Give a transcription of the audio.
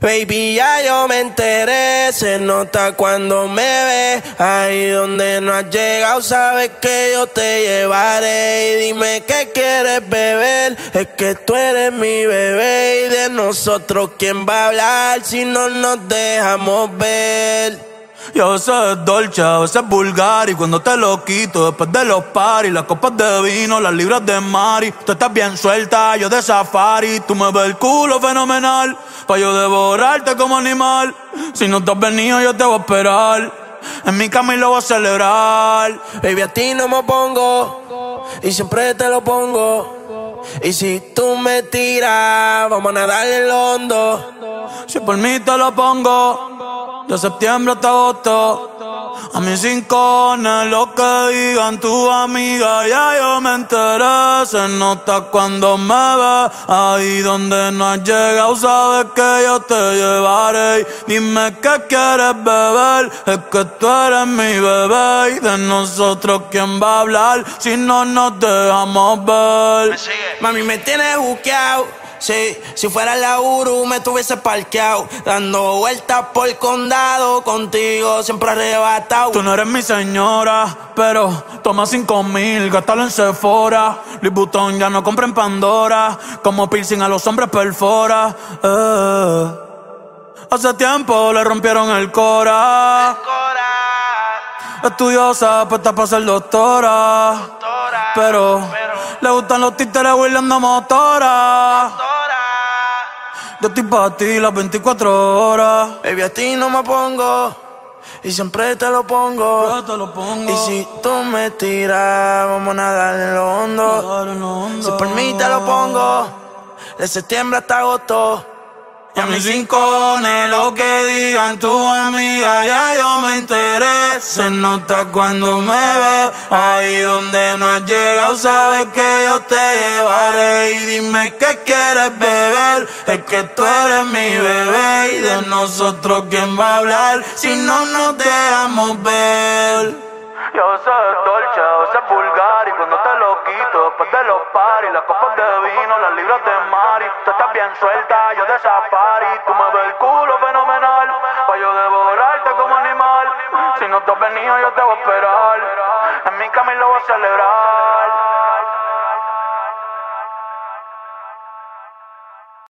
Baby, ya yo me enteré, se nota cuando me ve. Ahí donde no has llegado, sabes que yo te llevaré. Y dime qué quieres beber, es que tú eres mi bebé. Y de nosotros, ¿quién va a hablar si no nos dejamos ver? Y a veces es dolce, a veces es vulgar Y cuando te lo quito después de los paris Las copas de vino, las libras de Mari Tú estás bien suelta, yo de safari Tú me ves el culo fenomenal Pa' yo devorarte como animal. Si no te has venido yo te voy a esperar. En mi cama y lo voy a celebrar. Baby, a ti no me pongo Y siempre te lo pongo. Y si tú me tiras Vamos a nadar el hondo. Si por mí te lo pongo de septiembre hasta agosto. A mis rincones, lo que digan tu amiga, ya yo me enteré. Se nota cuando me ve, ahí donde no has llegado, sabes que yo te llevaré. Dime qué quieres beber, es que tú eres mi bebé. Y de nosotros, ¿quién va a hablar si no nos dejamos ver? Mami, me tienes buqueado Sí, si fuera la Uru me tuviese parqueado, dando vueltas por el condado, contigo siempre arrebatado. Tú no eres mi señora, pero toma cinco mil, gástalo en Sephora. Louis Vuitton ya no compra en Pandora, como piercing a los hombres perfora. Eh. Hace tiempo le rompieron el cora. Estudiosa, puesta para ser doctora. pero, le gustan los títeres huirleando motora. Yo estoy para ti las 24 horas. Baby, a ti no me pongo. Y siempre te lo pongo. te lo pongo. Y si tú me tiras, vamos a nadar en lo hondo. Si por mí te lo pongo. De septiembre hasta agosto. Y a mis rincones, lo que digan tu amiga, ya yo me enteré. Se nota cuando me ve, ahí donde no has llegado, sabes que yo te llevaré. Y dime qué quieres beber, es que tú eres mi bebé. Y de nosotros, ¿quién va a hablar si no nos dejamos ver? Yo soy dolce, a veces vulgar. Y cuando te lo quito después de los paris Las copas de vino, las libras de Mari Tú estás bien suelta, yo de safari. Tú me ves el culo fenomenal Pa' yo devorarte como animal. Si no te has venido yo te voy a esperar. En mi camino lo voy a celebrar